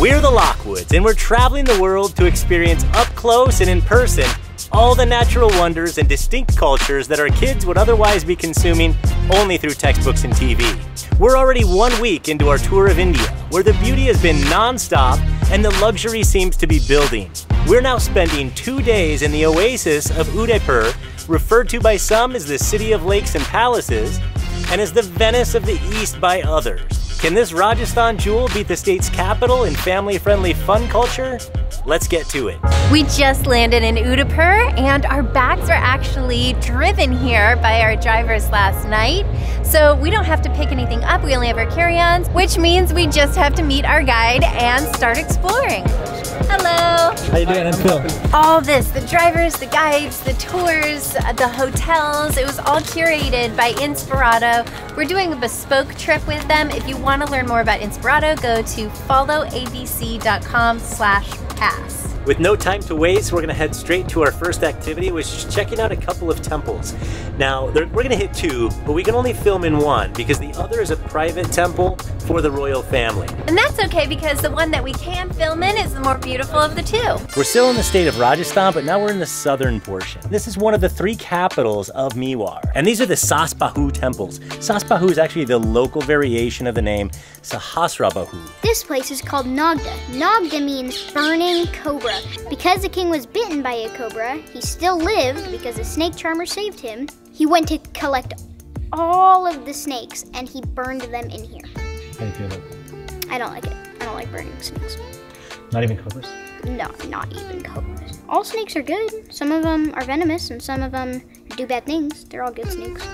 We're the Lockwoods, and we're traveling the world to experience up close and in person all the natural wonders and distinct cultures that our kids would otherwise be consuming only through textbooks and TV. We're already one week into our tour of India, where the beauty has been non-stop and the luxury seems to be building. We're now spending two days in the oasis of Udaipur, referred to by some as the city of lakes and palaces, and as the Venice of the East by others. Can this Rajasthan jewel beat the state's capital in family-friendly fun culture? Let's get to it. We just landed in Udaipur and our bags are actually driven here by our drivers last night. So we don't have to pick anything up, we only have our carry-ons, which means we just have to meet our guide and start exploring. Hello. How you doing? I'm Phil. All this, the drivers, the guides, the tours, the hotels, it was all curated by Inspirato. We're doing a bespoke trip with them. If you want to learn more about Inspirato, go to followabc.com slash pass. With no time to waste, we're gonna head straight to our first activity, which is checking out a couple of temples. Now, we're gonna hit two, but we can only film in one because the other is a private temple for the royal family. And that's okay because the one that we can film in is the more beautiful of the two. We're still in the state of Rajasthan, but now we're in the southern portion. This is one of the three capitals of Mewar, and these are the Sas Bahu temples. Sas Bahu is actually the local variation of the name Sahasrabahu. This place is called Nagda. Nagda means burning cobra. Because the king was bitten by a cobra, he still lived because a snake charmer saved him. He went to collect all of the snakes and he burned them in here. How do you feel about it? I don't like it. I don't like burning snakes. Not even cobras? No, not even cobras. All snakes are good. Some of them are venomous and some of them do bad things. They're all good snakes.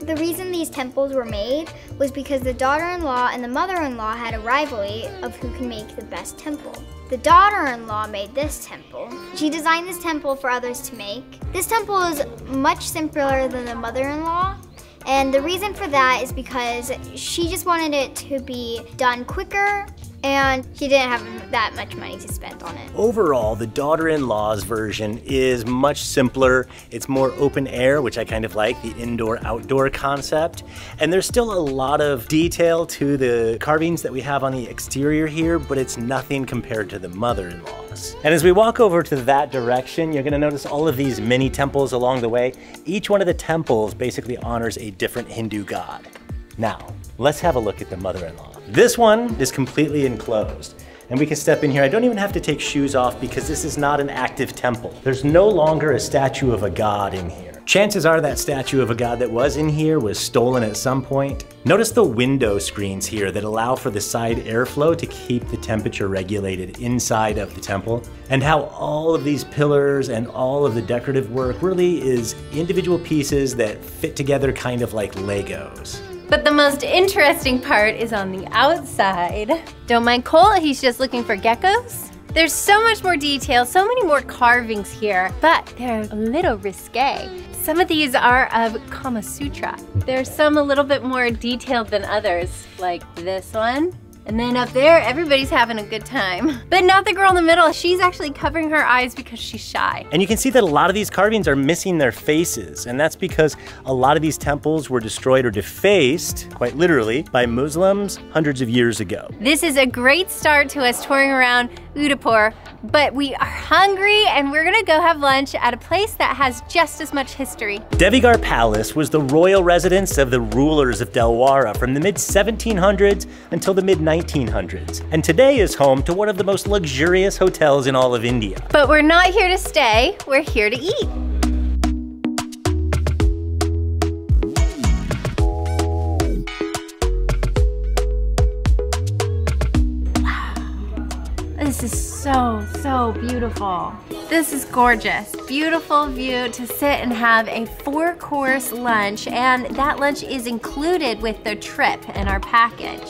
The reason these temples were made was because the daughter-in-law and the mother-in-law had a rivalry of who can make the best temple. The daughter-in-law made this temple. She designed this temple for others to make. This temple is much simpler than the mother-in-law. And the reason for that is because she just wanted it to be done quicker and she didn't have that much money to spend on it. Overall, the daughter-in-law's version is much simpler. It's more open air, which I kind of like, the indoor-outdoor concept. And there's still a lot of detail to the carvings that we have on the exterior here, but it's nothing compared to the mother-in-law's. And as we walk over to that direction, you're gonna notice all of these mini temples along the way. Each one of the temples basically honors a different Hindu god. Now, let's have a look at the mother-in-law. This one is completely enclosed. And we can step in here. I don't even have to take shoes off because this is not an active temple. There's no longer a statue of a god in here. Chances are that statue of a god that was in here was stolen at some point. Notice the window screens here that allow for the side airflow to keep the temperature regulated inside of the temple. And how all of these pillars and all of the decorative work really is individual pieces that fit together kind of like Legos. But the most interesting part is on the outside. Don't mind Cole, he's just looking for geckos. There's so much more detail, so many more carvings here, but they're a little risque. Some of these are of Kama Sutra. There's some a little bit more detailed than others, like this one. And then up there, everybody's having a good time. But not the girl in the middle. She's actually covering her eyes because she's shy. And you can see that a lot of these carvings are missing their faces. And that's because a lot of these temples were destroyed or defaced, quite literally, by Muslims hundreds of years ago. This is a great start to us touring around Udaipur, but we are hungry and we're gonna go have lunch at a place that has just as much history. Devigarh Palace was the royal residence of the rulers of Delwara from the mid 1700s until the mid 1900s, and today is home to one of the most luxurious hotels in all of India. But we're not here to stay, we're here to eat. This is so, so beautiful. This is gorgeous. Beautiful view to sit and have a four course lunch and that lunch is included with the trip in our package.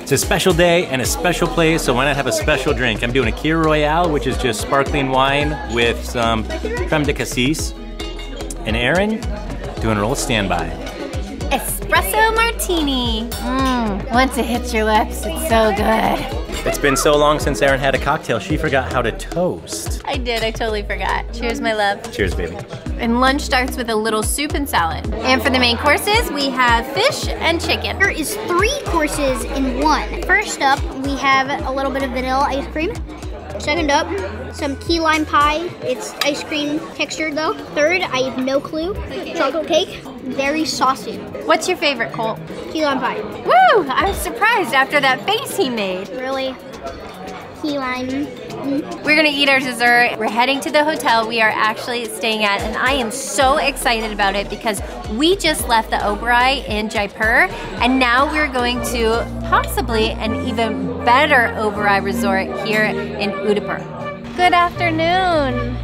It's a special day and a special place, so why not have a special drink? I'm doing a Kir Royale, which is just sparkling wine with some creme de cassis. And Aaron, doing a roll standby. Espresso martini. Mmm, once it hits your lips, it's so good. It's been so long since Aaron had a cocktail, she forgot how to toast. I did, I totally forgot. Cheers, my love. Cheers, baby. And lunch starts with a little soup and salad. And for the main courses, we have fish and chicken. There is three courses in one. First up, we have a little bit of vanilla ice cream. Second up, some key lime pie. It's ice cream textured though. Third, I have no clue. Chocolate cake, very saucy. What's your favorite, Colt? Key lime pie. Woo! I'm surprised after that face he made. Really? Key lime. We're gonna eat our dessert. We're heading to the hotel we are actually staying at, and I am so excited about it because we just left the Oberoi in Jaipur, and now we're going to possibly an even better Oberoi resort here in Udaipur. Good afternoon.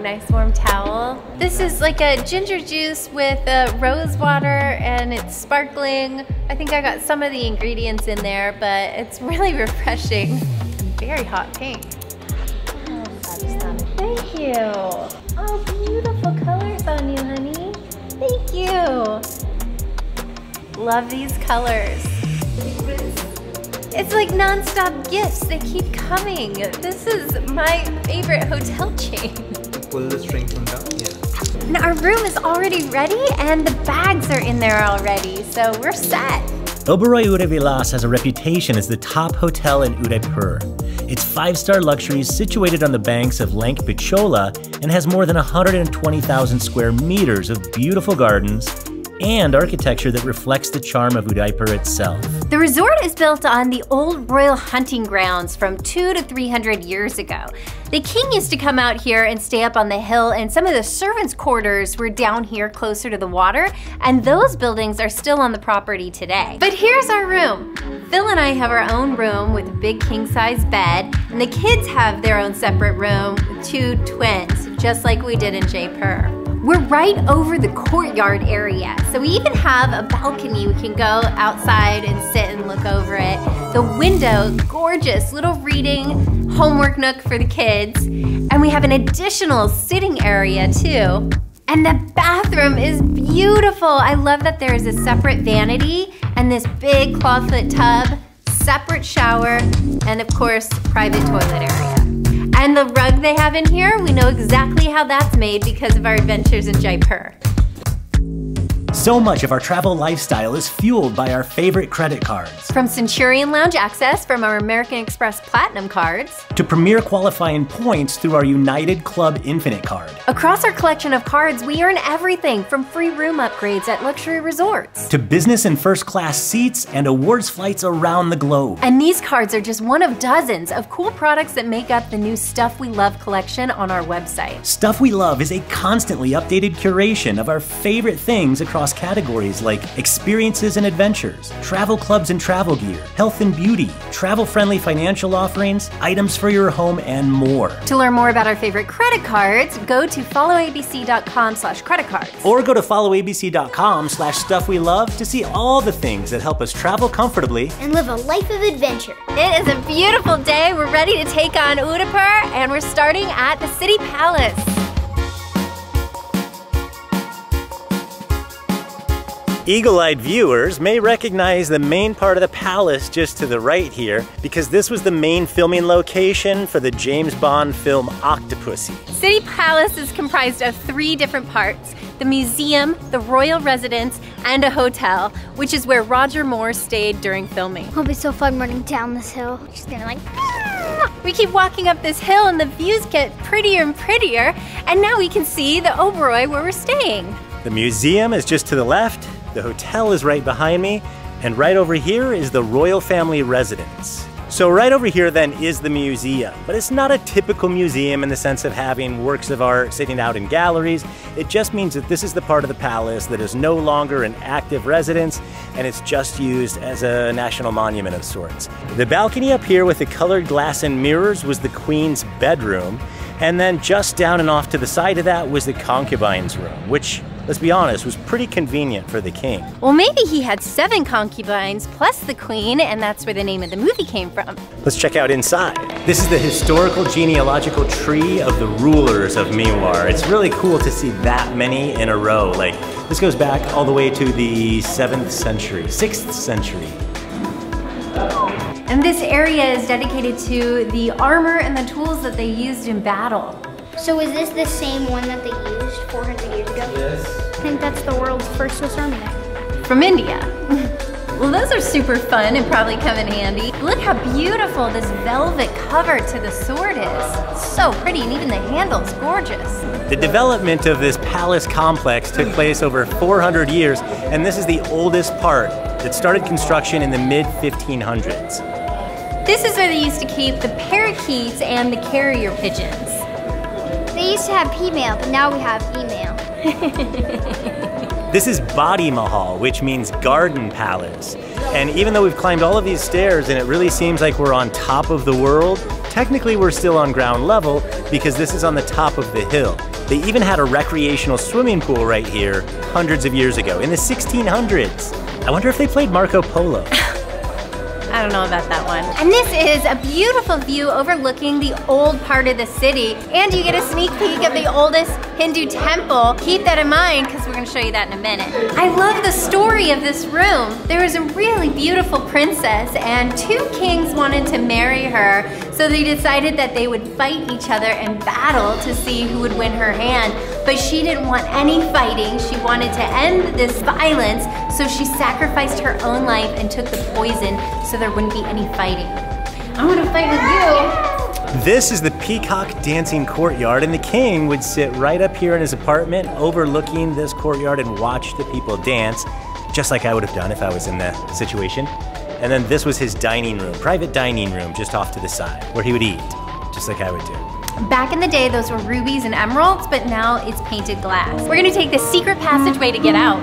Nice warm towel. This is like a ginger juice with uh, rose water and it's sparkling. I think I got some of the ingredients in there, but it's really refreshing. Very hot pink. Thank you. Oh, beautiful colors on you, honey. Thank you. Love these colors. It's like nonstop gifts. They keep coming. This is my favorite hotel chain. Pull the string from down. Yeah. And our room is already ready and the bags are in there already, so we're set. Oberoi Udaivilas has a reputation as the top hotel in Udaipur. Its five-star luxury is situated on the banks of Lake Pichola and has more than 120,000 square meters of beautiful gardens and architecture that reflects the charm of Udaipur itself. The resort is built on the old royal hunting grounds from two to 300 years ago. The king used to come out here and stay up on the hill, and some of the servants' quarters were down here closer to the water, and those buildings are still on the property today. But here's our room. Phil and I have our own room with a big king size bed, and the kids have their own separate room with two twins, just like we did in Jaipur. We're right over the courtyard area, so we even have a balcony. We can go outside and sit and look over it. The window, gorgeous little reading homework nook for the kids. And we have an additional sitting area too. And the bathroom is beautiful. I love that there is a separate vanity and this big clawfoot tub, separate shower, and of course, private toilet area. And the rug they have in here, we know exactly how that's made because of our adventures in Jaipur. So much of our travel lifestyle is fueled by our favorite credit cards. From Centurion Lounge Access from our American Express Platinum cards, To premier qualifying points through our United Club Infinite card. across our collection of cards, we earn everything from free room upgrades at luxury resorts. To business and first class seats and awards flights around the globe. And these cards are just one of dozens of cool products that make up the new Stuff We Love collection on our website. Stuff We Love is a constantly updated curation of our favorite things across categories like experiences and adventures, travel clubs and travel gear, health and beauty, travel friendly financial offerings, items for your home, and more. To learn more about our favorite credit cards, go to followabc.com slash credit cards. Or go to followabc.com slash stuff we love to see all the things that help us travel comfortably. And live a life of adventure. It is a beautiful day. We're ready to take on Udaipur, and we're starting at the City Palace. Eagle eyed viewers may recognize the main part of the palace just to the right here because this was the main filming location for the James Bond film Octopussy. City Palace is comprised of three different parts the museum, the royal residence, and a hotel, which is where Roger Moore stayed during filming. It'll be so fun running down this hill. She's gonna like. We keep walking up this hill, and the views get prettier and prettier, and now we can see the Oberoi where we're staying. The museum is just to the left, the hotel is right behind me, and right over here is the royal family residence. So, right over here then is the museum, but it's not a typical museum in the sense of having works of art sitting out in galleries. It just means that this is the part of the palace that is no longer an active residence and it's just used as a national monument of sorts. The balcony up here with the colored glass and mirrors was the queen's bedroom, and then just down and off to the side of that was the concubine's room, which, let's be honest, was pretty convenient for the king. Well, maybe he had seven concubines plus the queen, and that's where the name of the movie came from. Let's check out inside. This is the historical genealogical tree of the rulers of Mewar. It's really cool to see that many in a row. Like, this goes back all the way to the 7th century, 6th century. And this area is dedicated to the armor and the tools that they used in battle. So is this the same one that they used 400 years ago? Yes. I think that's the world's first Swiss Army knife. From India. well, those are super fun and probably come in handy. Look how beautiful this velvet cover to the sword is. So pretty, and even the handle's gorgeous. The development of this palace complex took place over 400 years, and this is the oldest part that started construction in the mid 1500s. This is where they used to keep the parakeets and the carrier pigeons. They used to have P-mail, but now we have email. this is Badi Mahal, which means garden palace. And even though we've climbed all of these stairs and it really seems like we're on top of the world, technically we're still on ground level because this is on the top of the hill. They even had a recreational swimming pool right here hundreds of years ago, in the 1600s. I wonder if they played Marco Polo. I don't know about that one. And this is a beautiful view overlooking the old part of the city. And you get a sneak peek of the oldest Hindu temple. Keep that in mind because we're gonna show you that in a minute. I love the story of this room. There was a really beautiful princess and two kings wanted to marry her. So they decided that they would fight each other and battle to see who would win her hand. But she didn't want any fighting. She wanted to end this violence. So she sacrificed her own life and took the poison so there wouldn't be any fighting. I want to fight with you. This is the Peacock Dancing Courtyard, and the king would sit right up here in his apartment overlooking this courtyard and watch the people dance, just like I would have done if I was in that situation. And then this was his dining room, private dining room just off to the side, where he would eat, just like I would do. Back in the day, those were rubies and emeralds, but now it's painted glass. We're gonna take the secret passageway to get out.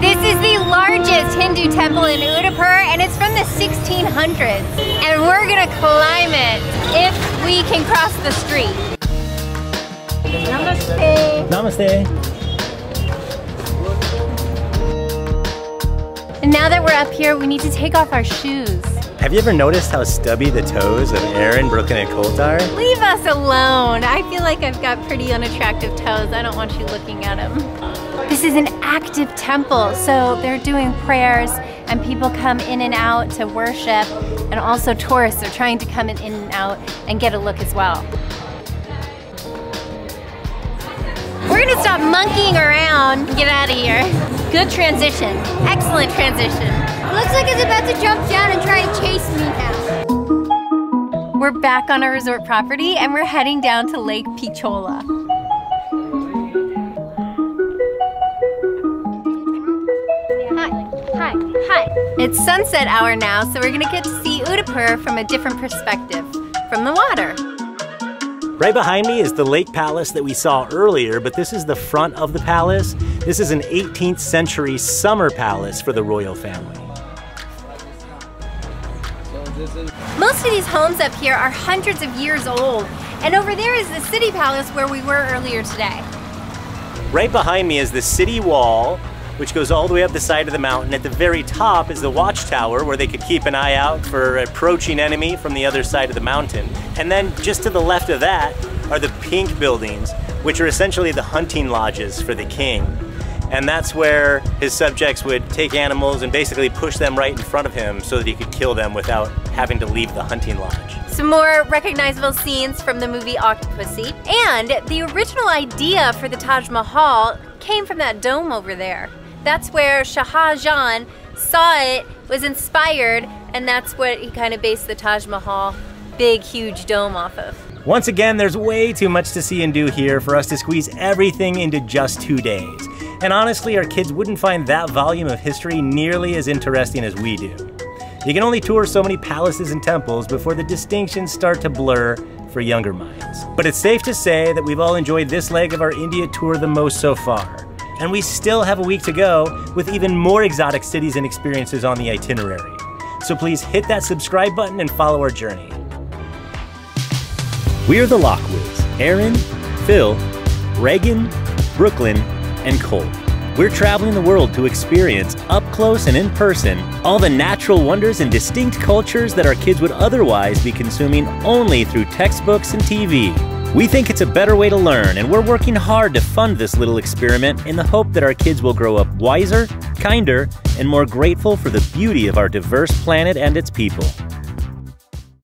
This is the largest Hindu temple in Udaipur and it's from the 1600s. And we're gonna climb it if we can cross the street. Namaste. Namaste. Now that we're up here, we need to take off our shoes. Have you ever noticed how stubby the toes of Aaron, Brooklyn, and Colt are? Leave us alone. I feel like I've got pretty unattractive toes. I don't want you looking at them. This is an active temple, so they're doing prayers and people come in and out to worship and also tourists are trying to come in and out and get a look as well. We're gonna stop monkeying around get out of here. Good transition, excellent transition. Looks like it's about to jump down and try and chase me now. We're back on our resort property and we're heading down to Lake Pichola. Hi, hi, hi. It's sunset hour now, so we're gonna get to see Udaipur from a different perspective, from the water. Right behind me is the lake palace that we saw earlier, but this is the front of the palace. This is an 18th century summer palace for the royal family. Most of these homes up here are hundreds of years old, and over there is the city palace where we were earlier today. Right behind me is the city wall, which goes all the way up the side of the mountain. At the very top is the watchtower where they could keep an eye out for approaching enemy from the other side of the mountain. And then just to the left of that are the pink buildings, which are essentially the hunting lodges for the king. And that's where his subjects would take animals and basically push them right in front of him so that he could kill them without having to leave the hunting lodge. Some more recognizable scenes from the movie Octopussy. And the original idea for the Taj Mahal came from that dome over there. That's where Shah Jahan saw it, was inspired, and that's what he kind of based the Taj Mahal big, huge dome off of. Once again, there's way too much to see and do here for us to squeeze everything into just two days. And honestly, our kids wouldn't find that volume of history nearly as interesting as we do. You can only tour so many palaces and temples before the distinctions start to blur for younger minds. But it's safe to say that we've all enjoyed this leg of our India tour the most so far. And we still have a week to go with even more exotic cities and experiences on the itinerary. So please hit that subscribe button and follow our journey. We're the Lockwoods Aaron, Phil, Reagan, Brooklyn, and Cole. We're traveling the world to experience, up close and in person, all the natural wonders and distinct cultures that our kids would otherwise be consuming only through textbooks and TV. We think it's a better way to learn, and we're working hard to fund this little experiment in the hope that our kids will grow up wiser, kinder, and more grateful for the beauty of our diverse planet and its people.